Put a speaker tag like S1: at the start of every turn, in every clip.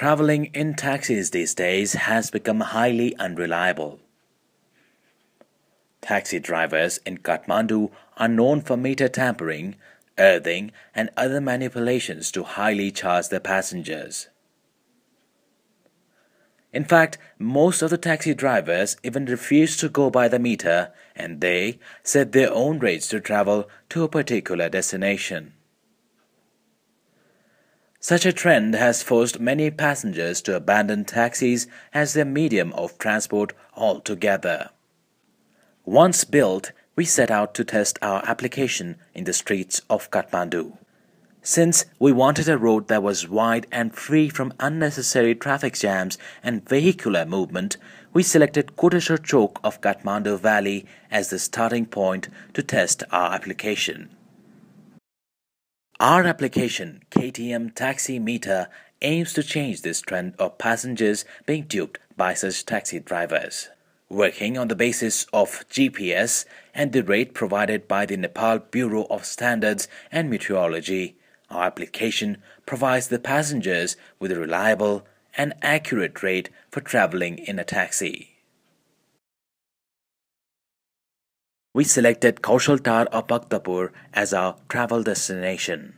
S1: traveling in taxis these days has become highly unreliable. Taxi drivers in Kathmandu are known for meter tampering, earthing, and other manipulations to highly charge their passengers. In fact, most of the taxi drivers even refuse to go by the meter and they set their own rates to travel to a particular destination. Such a trend has forced many passengers to abandon taxis as their medium of transport altogether. Once built, we set out to test our application in the streets of Kathmandu. Since we wanted a road that was wide and free from unnecessary traffic jams and vehicular movement, we selected Koteshwar Chowk of Kathmandu Valley as the starting point to test our application. Our application, KTM Taxi Meter, aims to change this trend of passengers being duped by such taxi drivers. Working on the basis of GPS and the rate provided by the Nepal Bureau of Standards and Metrology, our application provides the passengers with a reliable and accurate rate for traveling in a taxi. We selected Kaushaltar of Bhaktapur as our travel destination.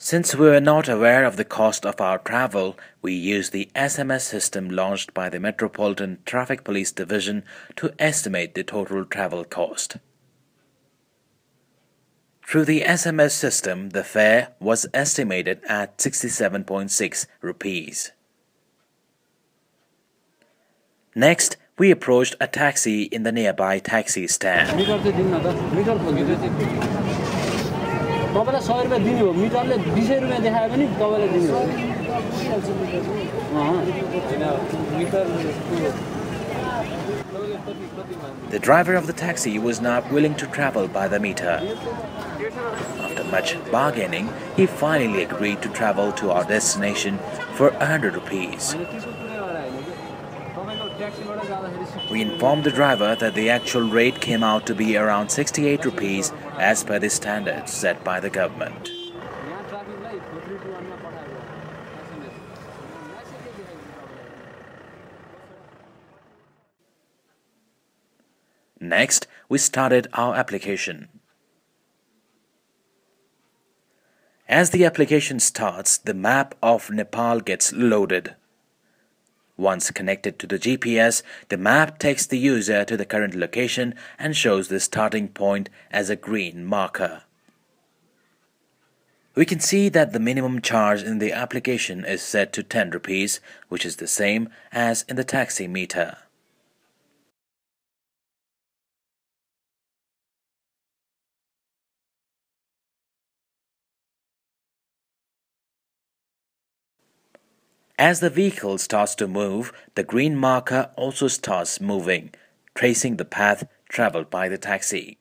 S1: Since we were not aware of the cost of our travel, we used the SMS system launched by the Metropolitan Traffic Police Division to estimate the total travel cost. Through the SMS system, the fare was estimated at 67.6 rupees. Next, we approached a taxi in the nearby taxi stand. The driver of the taxi was not willing to travel by the meter. After much bargaining, he finally agreed to travel to our destination for 100 rupees. We informed the driver that the actual rate came out to be around 68 rupees as per the standards set by the government. Next, we started our application. As the application starts, the map of Nepal gets loaded. Once connected to the GPS, the map takes the user to the current location and shows the starting point as a green marker. We can see that the minimum charge in the application is set to 10 rupees, which is the same as in the taxi meter. As the vehicle starts to move, the green marker also starts moving, tracing the path traveled by the taxi.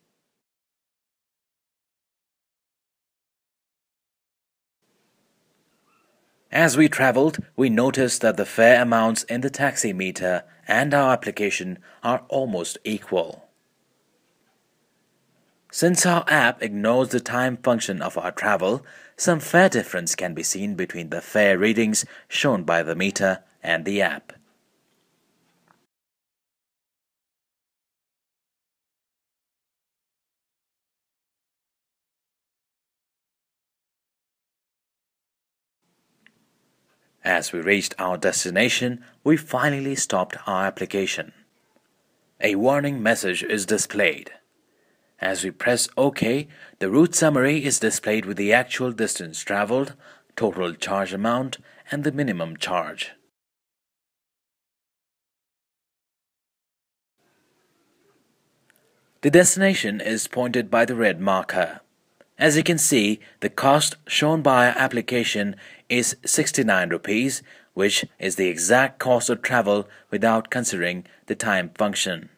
S1: As we traveled, we noticed that the fare amounts in the taxi meter and our application are almost equal. Since our app ignores the time function of our travel, some fare difference can be seen between the fare readings shown by the meter and the app. As we reached our destination, we finally stopped our application. A warning message is displayed. As we press OK, the route summary is displayed with the actual distance traveled, total charge amount, and the minimum charge. The destination is pointed by the red marker. As you can see, the cost shown by our application is 69 rupees, which is the exact cost of travel without considering the time function.